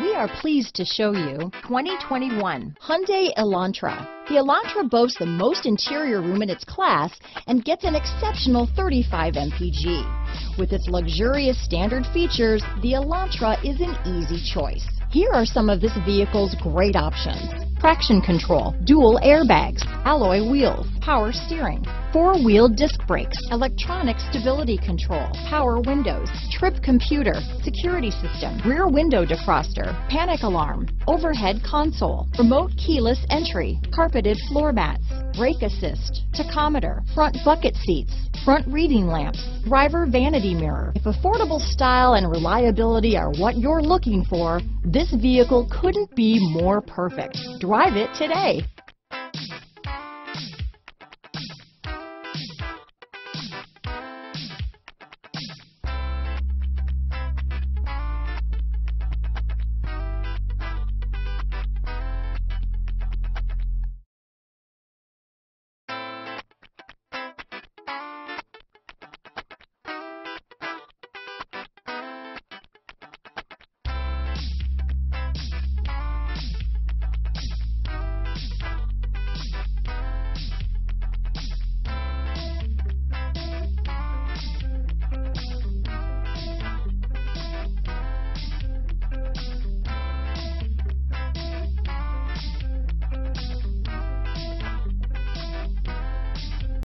We are pleased to show you 2021 Hyundai Elantra. The Elantra boasts the most interior room in its class and gets an exceptional 35 mpg. With its luxurious standard features, the Elantra is an easy choice. Here are some of this vehicle's great options. Traction control, dual airbags, alloy wheels, power steering, four-wheel disc brakes, electronic stability control, power windows, trip computer, security system, rear window defroster, panic alarm, overhead console, remote keyless entry, carpeted floor mats, brake assist, tachometer, front bucket seats, front reading lamps, driver vanity mirror. If affordable style and reliability are what you're looking for, this vehicle couldn't be more perfect. Drive it today.